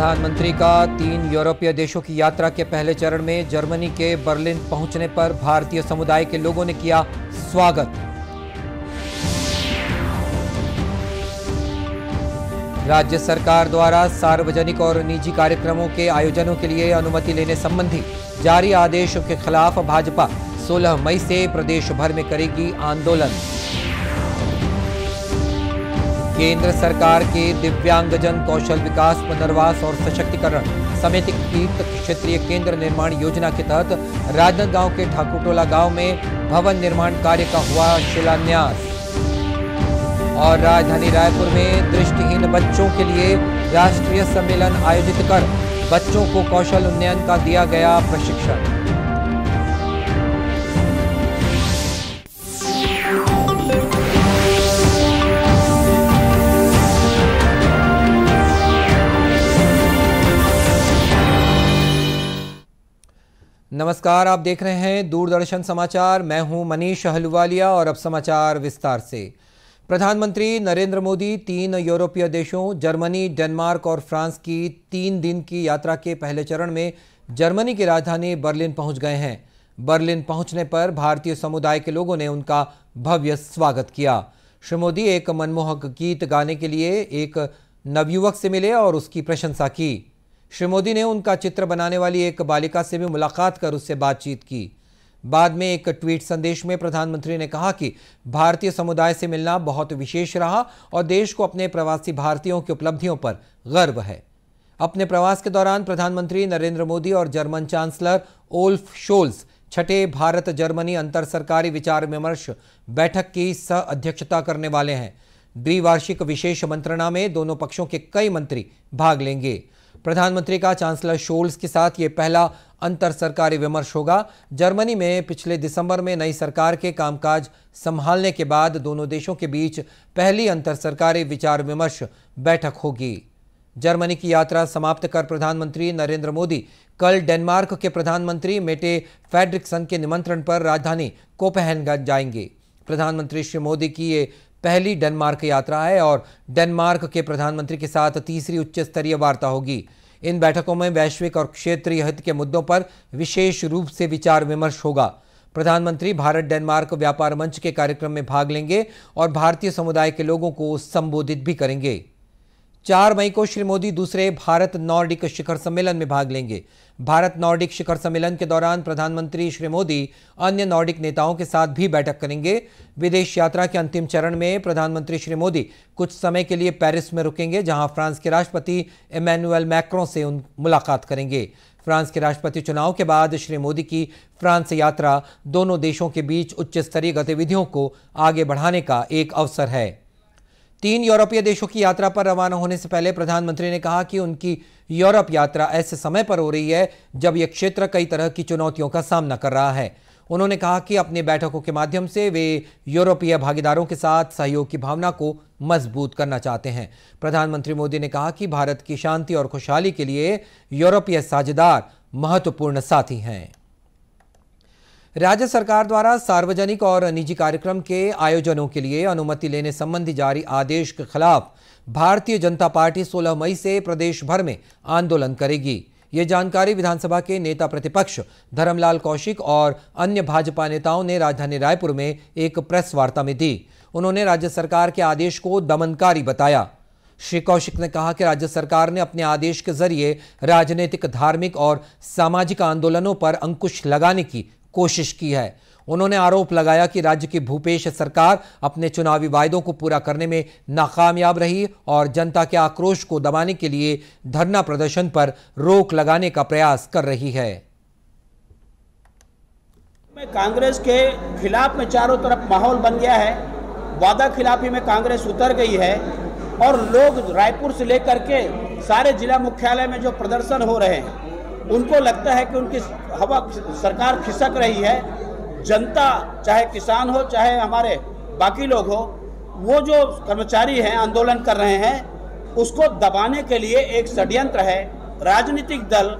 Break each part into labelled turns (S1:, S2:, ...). S1: प्रधानमंत्री का तीन यूरोपीय देशों की यात्रा के पहले चरण में जर्मनी के बर्लिन पहुंचने पर भारतीय समुदाय के लोगों ने किया स्वागत राज्य सरकार द्वारा सार्वजनिक और निजी कार्यक्रमों के आयोजनों के लिए अनुमति लेने संबंधी जारी आदेशों के खिलाफ भाजपा 16 मई से प्रदेश भर में करेगी आंदोलन केंद्र सरकार के दिव्यांगजन कौशल विकास पुनर्वास और सशक्तिकरण समेत तीर्थ क्षेत्रीय केंद्र निर्माण योजना के तहत राजनांदगांव के ठाकुरटोला गांव में भवन निर्माण कार्य का हुआ शिलान्यास और राजधानी रायपुर में दृष्टिहीन बच्चों के लिए राष्ट्रीय सम्मेलन आयोजित कर बच्चों को कौशल उन्नयन का दिया गया प्रशिक्षण नमस्कार आप देख रहे हैं दूरदर्शन समाचार मैं हूं मनीष अहलुवालिया और अब समाचार विस्तार से प्रधानमंत्री नरेंद्र मोदी तीन यूरोपीय देशों जर्मनी डेनमार्क और फ्रांस की तीन दिन की यात्रा के पहले चरण में जर्मनी की राजधानी बर्लिन पहुंच गए हैं बर्लिन पहुंचने पर भारतीय समुदाय के लोगों ने उनका भव्य स्वागत किया श्री मोदी एक मनमोहक गीत गाने के लिए एक नवयुवक से मिले और उसकी प्रशंसा की श्री मोदी ने उनका चित्र बनाने वाली एक बालिका से भी मुलाकात कर उससे बातचीत की बाद में एक ट्वीट संदेश में प्रधानमंत्री ने कहा कि भारतीय समुदाय से मिलना बहुत विशेष रहा और देश को अपने प्रवासी भारतीयों की उपलब्धियों पर गर्व है अपने प्रवास के दौरान प्रधानमंत्री नरेंद्र मोदी और जर्मन चांसलर ओल्फ शोल्स छठे भारत जर्मनी अंतर सरकारी विचार विमर्श बैठक की सह अध्यक्षता करने वाले हैं द्विवार्षिक विशेष मंत्रणा में दोनों पक्षों के कई मंत्री भाग लेंगे प्रधानमंत्री का चांसलर शोल्स के साथ ये पहला अंतर सरकारी विमर्श होगा जर्मनी में पिछले दिसंबर में नई सरकार के कामकाज संभालने के बाद दोनों देशों के बीच पहली अंतर सरकारी विचार विमर्श बैठक होगी जर्मनी की यात्रा समाप्त कर प्रधानमंत्री नरेंद्र मोदी कल डेनमार्क के प्रधानमंत्री मेटे फेडरिकसन के निमंत्रण पर राजधानी कोपहनगंज जाएंगे प्रधानमंत्री श्री मोदी की ये पहली डेनमार्क यात्रा है और डेनमार्क के प्रधानमंत्री के साथ तीसरी उच्च स्तरीय वार्ता होगी इन बैठकों में वैश्विक और क्षेत्रीय हित के मुद्दों पर विशेष रूप से विचार विमर्श होगा प्रधानमंत्री भारत डेनमार्क व्यापार मंच के कार्यक्रम में भाग लेंगे और भारतीय समुदाय के लोगों को संबोधित भी करेंगे चार मई को श्री मोदी दूसरे भारत नॉर्डिक शिखर सम्मेलन में भाग लेंगे भारत नॉर्डिक शिखर सम्मेलन के दौरान प्रधानमंत्री श्री मोदी अन्य नॉर्डिक नेताओं के साथ भी बैठक करेंगे विदेश यात्रा के अंतिम चरण में प्रधानमंत्री श्री मोदी कुछ समय के लिए पेरिस में रुकेंगे जहां फ्रांस के राष्ट्रपति इमैनुअल मैक्रों से उन मुलाकात करेंगे फ्रांस के राष्ट्रपति चुनाव के बाद श्री मोदी की फ्रांस यात्रा दोनों देशों के बीच उच्च स्तरीय गतिविधियों को आगे बढ़ाने का एक अवसर है तीन यूरोपीय देशों की यात्रा पर रवाना होने से पहले प्रधानमंत्री ने कहा कि उनकी यूरोप यात्रा ऐसे समय पर हो रही है जब यह क्षेत्र कई तरह की चुनौतियों का सामना कर रहा है उन्होंने कहा कि अपनी बैठकों के माध्यम से वे यूरोपीय भागीदारों के साथ सहयोग की भावना को मजबूत करना चाहते हैं प्रधानमंत्री मोदी ने कहा कि भारत की शांति और खुशहाली के लिए यूरोपीय साझेदार महत्वपूर्ण साथी हैं राज्य सरकार द्वारा सार्वजनिक और निजी कार्यक्रम के आयोजनों के लिए अनुमति लेने संबंधी जारी आदेश के खिलाफ भारतीय जनता पार्टी 16 मई से प्रदेश भर में आंदोलन करेगी ये जानकारी विधानसभा के नेता प्रतिपक्ष धरमलाल कौशिक और अन्य भाजपा नेताओं ने राजधानी रायपुर में एक प्रेस वार्ता में दी उन्होंने राज्य सरकार के आदेश को दमनकारी बताया श्री कौशिक ने कहा कि राज्य सरकार ने अपने आदेश के जरिए राजनीतिक धार्मिक और सामाजिक आंदोलनों पर अंकुश लगाने की कोशिश की है उन्होंने आरोप लगाया कि राज्य की भूपेश सरकार अपने चुनावी वायदों को पूरा करने में नाकामयाब रही और जनता के आक्रोश को दबाने के लिए धरना प्रदर्शन पर रोक लगाने का प्रयास कर रही है मैं कांग्रेस के खिलाफ में चारों तरफ माहौल बन गया है वादा खिलाफी में कांग्रेस उतर गई है और लोग रायपुर से लेकर के सारे जिला मुख्यालय में जो प्रदर्शन हो रहे हैं उनको लगता है कि उनकी हवा सरकार खिसक रही है जनता चाहे किसान हो चाहे हमारे बाकी लोग हो वो जो कर्मचारी हैं आंदोलन कर रहे हैं उसको दबाने के लिए एक षड्यंत्र है राजनीतिक दल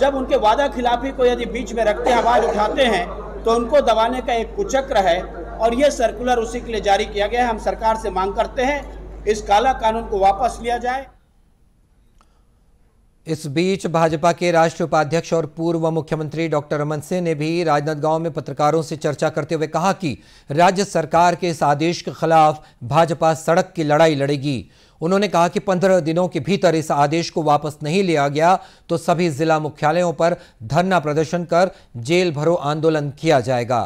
S1: जब उनके वादा खिलाफी को यदि बीच में रखते हैं आवाज़ उठाते हैं तो उनको दबाने का एक कुचक्र है और ये सर्कुलर उसी के लिए जारी किया गया है हम सरकार से मांग करते हैं इस काला कानून को वापस लिया जाए इस बीच भाजपा के राष्ट्रीय उपाध्यक्ष और पूर्व मुख्यमंत्री डॉक्टर रमन सिंह ने भी राजनांदगांव में पत्रकारों से चर्चा करते हुए कहा कि राज्य सरकार के इस आदेश के खिलाफ भाजपा सड़क की लड़ाई लड़ेगी उन्होंने कहा कि पंद्रह दिनों के भीतर इस आदेश को वापस नहीं लिया गया तो सभी जिला मुख्यालयों पर धरना प्रदर्शन कर जेल भरो आंदोलन किया जाएगा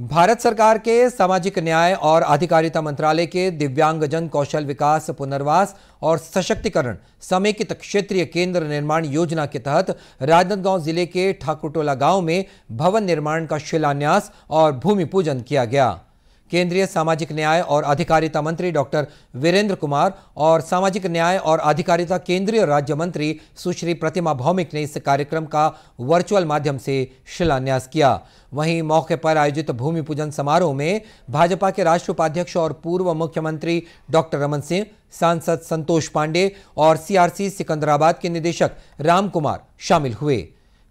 S1: भारत सरकार के सामाजिक न्याय और अधिकारिता मंत्रालय के दिव्यांगजन कौशल विकास पुनर्वास और सशक्तिकरण समेकित क्षेत्रीय केंद्र निर्माण योजना के तहत राजनांदगांव जिले के ठाकुरटोला गांव में भवन निर्माण का शिलान्यास और भूमि पूजन किया गया केंद्रीय सामाजिक न्याय और अधिकारिता मंत्री डॉक्टर वीरेंद्र कुमार और सामाजिक न्याय और अधिकारिता केंद्रीय राज्य मंत्री सुश्री प्रतिमा भौमिक ने इस कार्यक्रम का वर्चुअल माध्यम से शिलान्यास किया वहीं मौके पर आयोजित भूमि पूजन समारोह में भाजपा के राष्ट्रीय उपाध्यक्ष और पूर्व मुख्यमंत्री डॉक्टर रमन सिंह सांसद संतोष पांडे और सीआरसी सिकंदराबाद के निदेशक राम कुमार शामिल हुए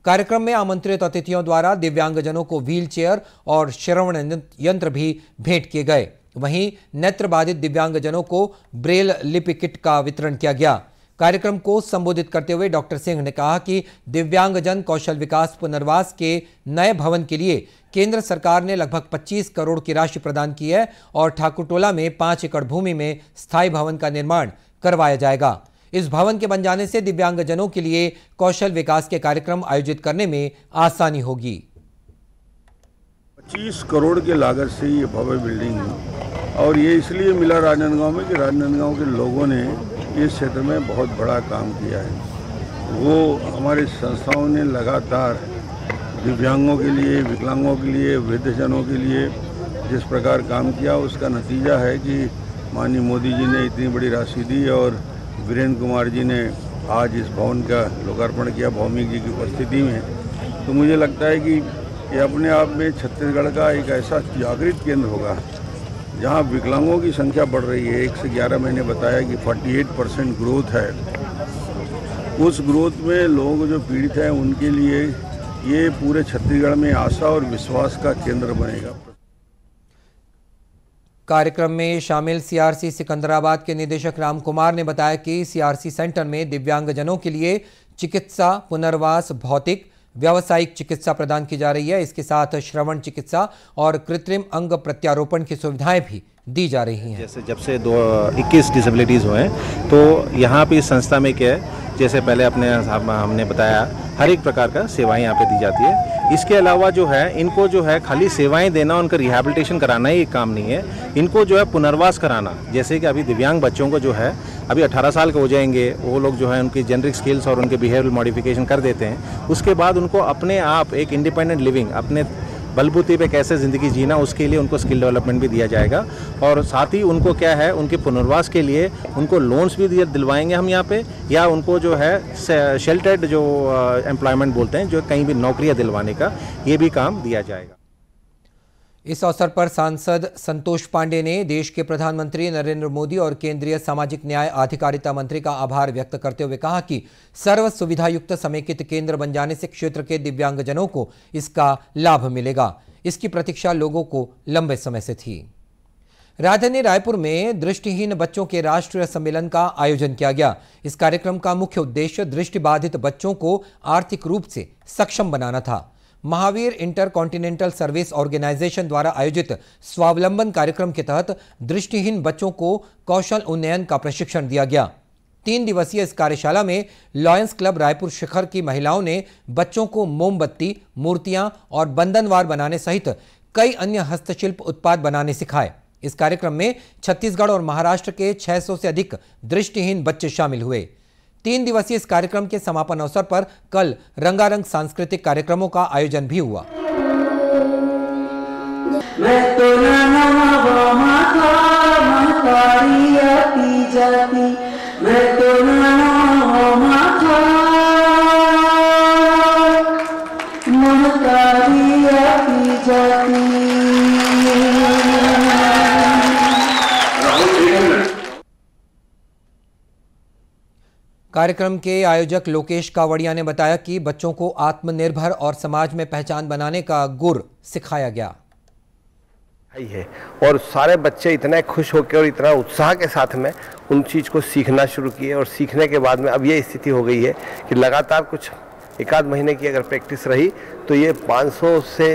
S1: कार्यक्रम में आमंत्रित अतिथियों द्वारा दिव्यांगजनों को व्हीलचेयर और श्रवण यंत्र भी भेंट किए गए वहीं नेत्र बाधित दिव्यांगजनों को ब्रेल लिपि किट का वितरण किया गया कार्यक्रम को संबोधित करते हुए डॉक्टर सिंह ने कहा कि दिव्यांगजन कौशल विकास पुनर्वास के नए भवन के लिए केंद्र सरकार ने लगभग 25 करोड़ की राशि प्रदान की है और ठाकुरटोला में पांच एकड़ भूमि में स्थायी भवन का निर्माण करवाया जाएगा इस भवन के बन जाने से दिव्यांगजनों के लिए कौशल विकास के कार्यक्रम आयोजित करने में आसानी होगी 25 करोड़ के लागत से ये भव्य बिल्डिंग है और ये इसलिए मिला राजनांदगांव में कि राजनांदगांव के लोगों ने इस क्षेत्र में बहुत बड़ा काम किया है वो हमारी संस्थाओं ने लगातार दिव्यांगों के लिए विकलांगों के लिए वृद्धजनों के लिए जिस प्रकार काम किया उसका नतीजा है कि माननीय मोदी जी ने इतनी बड़ी राशि दी और वीरेंद्र कुमार जी ने आज इस भवन का लोकार्पण किया भौमिक जी की उपस्थिति में तो मुझे लगता है कि ये अपने आप में छत्तीसगढ़ का एक ऐसा जागृत केंद्र होगा जहाँ विकलांगों की संख्या बढ़ रही है एक से ग्यारह महीने बताया कि 48 परसेंट ग्रोथ है उस ग्रोथ में लोग जो पीड़ित हैं उनके लिए ये पूरे छत्तीसगढ़ में आशा और विश्वास का केंद्र बनेगा कार्यक्रम में शामिल सीआरसी सिकंदराबाद के निदेशक राम कुमार ने बताया कि सीआरसी सेंटर में दिव्यांगजनों के लिए चिकित्सा पुनर्वास भौतिक व्यावसायिक चिकित्सा प्रदान की जा रही है इसके साथ श्रवण चिकित्सा और कृत्रिम अंग प्रत्यारोपण की सुविधाएं भी दी जा रही हैं जैसे जब से दो इक्कीस डिसेबिलिटीज़ हुए हैं तो यहाँ पे इस संस्था में क्या है जैसे पहले अपने हमने बताया हर एक प्रकार का सेवाएं यहाँ पे दी जाती है इसके अलावा जो है इनको जो है खाली सेवाएं देना उनका रिहेबिलिटेशन कराना ही काम नहीं है इनको जो है पुनर्वास कराना जैसे कि अभी दिव्यांग बच्चों को जो है अभी 18 साल के हो जाएंगे वो लोग जो है उनकी जेनरिक स्किल्स और उनके बिहेवियर मॉडिफिकेशन कर देते हैं उसके बाद उनको अपने आप एक इंडिपेंडेंट लिविंग अपने बलबूते पे कैसे ज़िंदगी जीना उसके लिए उनको स्किल डेवलपमेंट भी दिया जाएगा और साथ ही उनको क्या है उनके पुनर्वास के लिए उनको लोन्स भी दिलवाएंगे हम यहाँ पे या उनको जो है शेल्टर्ड जो एम्प्लॉयमेंट बोलते हैं जो कहीं भी नौकरियाँ दिलवाने का ये भी काम दिया जाएगा इस अवसर पर सांसद संतोष पांडे ने देश के प्रधानमंत्री नरेंद्र मोदी और केंद्रीय सामाजिक न्याय अधिकारिता मंत्री का आभार व्यक्त करते हुए कहा कि सर्व सुविधायुक्त समेकित केंद्र बन जाने से क्षेत्र के दिव्यांगजनों को इसका लाभ मिलेगा इसकी प्रतीक्षा लोगों को लंबे समय से थी राजधानी रायपुर में दृष्टिहीन बच्चों के राष्ट्रीय सम्मेलन का आयोजन किया गया इस कार्यक्रम का मुख्य उद्देश्य दृष्टिबाधित बच्चों को आर्थिक रूप से सक्षम बनाना था Mahavir intercontinental service organisation द्वारा आयोजित स्वावलंबन कार्यक्रम के तहत दृष्टिहीन बच्चों को कौशल उन्नयन का प्रशिक्षण दिया गया तीन दिवसीय इस कार्यशाला में लॉयंस क्लब रायपुर शिखर की महिलाओं ने बच्चों को मोमबत्ती मूर्तियां और बंधनवार बनाने सहित कई अन्य हस्तशिल्प उत्पाद बनाने सिखाए इस कार्यक्रम में छत्तीसगढ़ और महाराष्ट्र के 600 से अधिक दृष्टिहीन बच्चे शामिल हुए तीन दिवसीय इस कार्यक्रम के समापन अवसर पर कल रंगारंग सांस्कृतिक कार्यक्रमों का आयोजन भी हुआ मैं तो कार्यक्रम के आयोजक लोकेश कावड़िया ने बताया कि बच्चों को आत्मनिर्भर और समाज में पहचान बनाने का गुर सिखाया गया है और सारे बच्चे इतने खुश होकर और इतना उत्साह के साथ में उन चीज़ को सीखना शुरू किए और सीखने के बाद में अब ये स्थिति हो गई है कि लगातार कुछ एक आध महीने की अगर प्रैक्टिस रही तो ये 500 से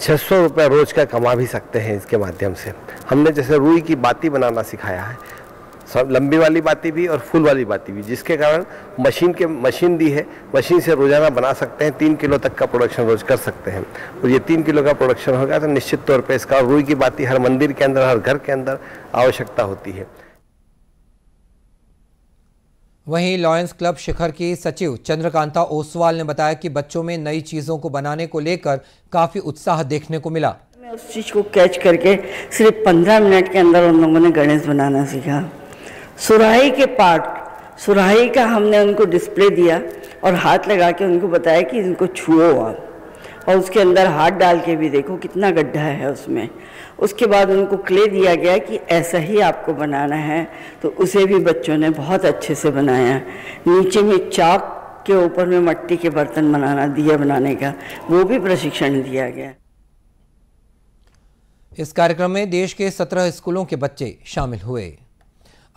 S1: छः सौ रुपये रोज़ का कमा भी सकते हैं इसके माध्यम से हमने जैसे रुई की बाती बनाना सिखाया है सब लंबी वाली बाती भी और फुल वाली बाती भी जिसके कारण मशीन के मशीन दी है मशीन से रोजाना बना सकते हैं तीन किलो तक का प्रोडक्शन रोज कर सकते हैं और ये तीन किलो का प्रोडक्शन होगा तो निश्चित तौर पे इसका रुई की बाती हर मंदिर के अंदर हर घर के अंदर आवश्यकता होती है वहीं लॉयंस क्लब शिखर की सचिव चंद्रकांता ओसवाल ने बताया कि बच्चों में नई चीज़ों को बनाने को लेकर काफ़ी उत्साह देखने को मिला मैं उस चीज़ को कैच करके सिर्फ पंद्रह मिनट के अंदर उन लोगों ने गणेश बनाना सीखा सुराही के पार्ट सुराही का हमने उनको डिस्प्ले दिया और हाथ लगा के उनको बताया कि इनको छुओ आप और उसके अंदर हाथ डाल के भी देखो कितना गड्ढा है उसमें उसके बाद उनको क्ले दिया गया कि ऐसा ही आपको बनाना है तो उसे भी बच्चों ने बहुत अच्छे से बनाया नीचे में चाक के ऊपर में मट्टी के बर्तन बनाना दिया बनाने का वो भी प्रशिक्षण दिया गया इस कार्यक्रम में देश के सत्रह स्कूलों के बच्चे शामिल हुए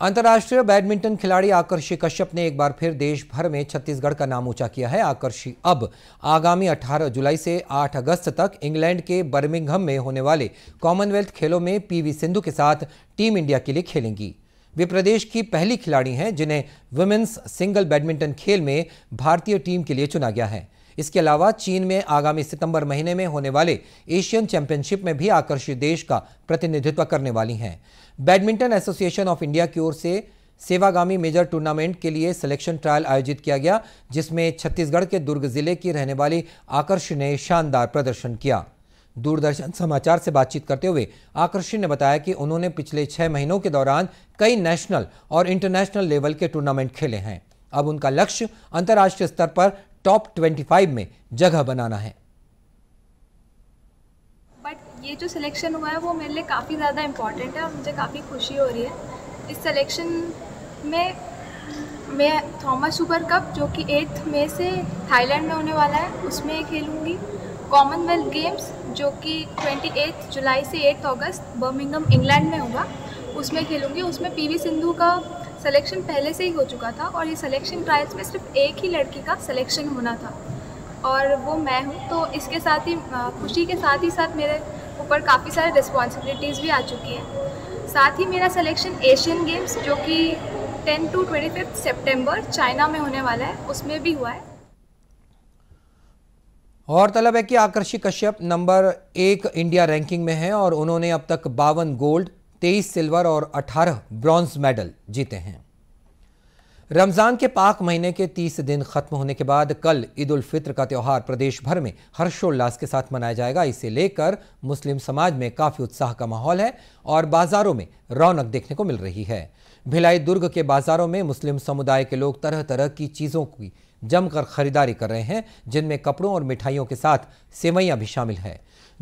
S1: अंतर्राष्ट्रीय बैडमिंटन खिलाड़ी आकर्षी कश्यप ने एक बार फिर देश भर में छत्तीसगढ़ का नाम ऊंचा किया है आकर्षी अब आगामी 18 जुलाई से 8 अगस्त तक इंग्लैंड के बर्मिंगहम में होने वाले कॉमनवेल्थ खेलों में पीवी सिंधु के साथ टीम इंडिया के लिए खेलेंगी वे प्रदेश की पहली खिलाड़ी हैं जिन्हें वुमेन्स सिंगल बैडमिंटन खेल में भारतीय टीम के लिए चुना गया है इसके अलावा चीन में आगामी सितंबर महीने में होने वाले एशियन चैंपियनशिप में भी आकर्षित देश का प्रतिनिधित्व करने वाली हैं बैडमिंटन एसोसिएशन ऑफ इंडिया की ओर से सेवागामी मेजर टूर्नामेंट के लिए सिलेक्शन ट्रायल आयोजित किया गया जिसमें छत्तीसगढ़ के दुर्ग जिले की रहने वाली आकर्ष ने शानदार प्रदर्शन किया दूरदर्शन समाचार से बातचीत करते हुए आकर्षी ने बताया कि उन्होंने पिछले छह महीनों के दौरान कई नेशनल और इंटरनेशनल लेवल के टूर्नामेंट खेले हैं अब उनका लक्ष्य अंतर्राष्ट्रीय स्तर पर टॉप 25 में जगह बनाना है बट ये जो सिलेक्शन हुआ है वो मेरे लिए काफ़ी ज़्यादा इम्पॉर्टेंट है और मुझे काफ़ी खुशी हो रही है इस सिलेक्शन में मैं थॉमस सुपर कप जो कि एट्थ मई से थाईलैंड में होने वाला है उसमें खेलूँगी कॉमनवेल्थ गेम्स जो कि 28 जुलाई से 8 अगस्त बर्मिंगम इंग्लैंड में होगा उसमें खेलूँगी उसमें पीवी सिंधु का सिलेक्शन पहले से ही हो चुका था और ये सिलेक्शन ट्रायल्स में सिर्फ एक ही लड़की का सिलेक्शन होना था और वो मैं हूँ तो इसके साथ ही खुशी के साथ ही साथ मेरे ऊपर काफ़ी सारे रिस्पॉन्सिबिलिटीज़ भी आ चुकी हैं साथ ही मेरा सिलेक्शन एशियन गेम्स जो कि 10 टू 25 सितंबर चाइना में होने वाला है उसमें भी हुआ है और तलब है कि आकर्षि कश्यप नंबर एक इंडिया रैंकिंग में है और उन्होंने अब तक बावन गोल्ड तेईस सिल्वर और अठारह ब्रॉन्ज मेडल जीते हैं रमज़ान के पाक महीने के तीस दिन खत्म होने के बाद कल ईद उल फित्र का त्यौहार प्रदेश भर में हर्षोल्लास के साथ मनाया जाएगा इसे लेकर मुस्लिम समाज में काफ़ी उत्साह का माहौल है और बाजारों में रौनक देखने को मिल रही है भिलाई दुर्ग के बाजारों में मुस्लिम समुदाय के लोग तरह तरह की चीज़ों की जमकर खरीदारी कर रहे हैं जिनमें कपड़ों और मिठाइयों के साथ सेवैयां भी शामिल है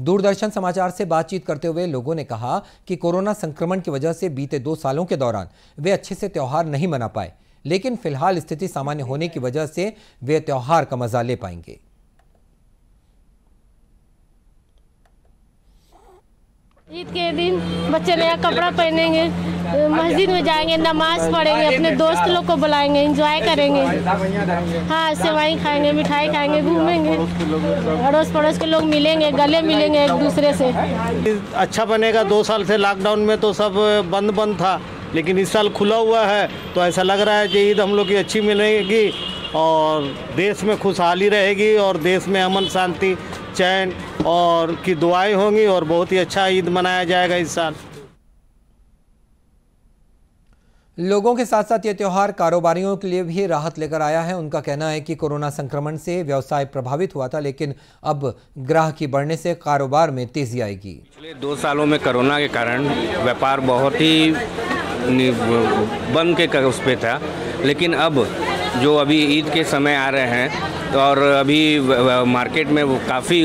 S1: दूरदर्शन समाचार से बातचीत करते हुए लोगों ने कहा कि कोरोना संक्रमण की वजह से बीते दो सालों के दौरान वे अच्छे से त्यौहार नहीं मना पाए लेकिन फिलहाल स्थिति सामान्य होने की वजह से वे त्यौहार का मजा ले पाएंगे ईद के दिन बच्चे नया कपड़ा पहनेंगे मस्जिद में जाएंगे नमाज पढ़ेंगे अपने दोस्त लोग को बुलाएंगे इंजॉय करेंगे हाँ सेवाई खाएंगे मिठाई खाएंगे घूमेंगे अड़ोस पड़ोस के लोग मिलेंगे गले मिलेंगे एक दूसरे से अच्छा बनेगा दो साल से लॉकडाउन में तो सब बंद बंद था लेकिन इस साल खुला हुआ है तो ऐसा लग रहा है कि ईद हम लोग की अच्छी मिलेगी और देश में खुशहाली रहेगी और देश में अमन शांति चैन और की दुआएं होंगी और बहुत ही अच्छा ईद मनाया जाएगा इस साल लोगों के साथ साथ ये त्यौहार कारोबारियों के लिए भी राहत लेकर आया है उनका कहना है कि कोरोना संक्रमण से व्यवसाय प्रभावित हुआ था लेकिन अब ग्राह की बढ़ने से कारोबार में तेजी आएगी पिछले दो सालों में कोरोना के कारण व्यापार बहुत ही बंद के उस पर था लेकिन अब जो अभी ईद के समय आ रहे हैं तो और अभी मार्केट में काफ़ी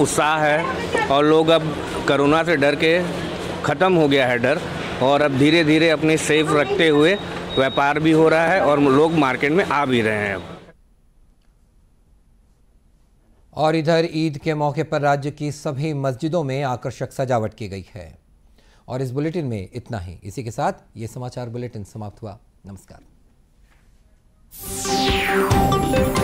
S1: उत्साह है और लोग अब कोरोना से डर के ख़त्म हो गया है डर और अब धीरे धीरे अपने सेफ रखते हुए व्यापार भी हो रहा है और लोग मार्केट में आ भी रहे हैं अब और इधर ईद के मौके पर राज्य की सभी मस्जिदों में आकर्षक सजावट की गई है और इस बुलेटिन में इतना ही इसी के साथ ये समाचार बुलेटिन समाप्त हुआ नमस्कार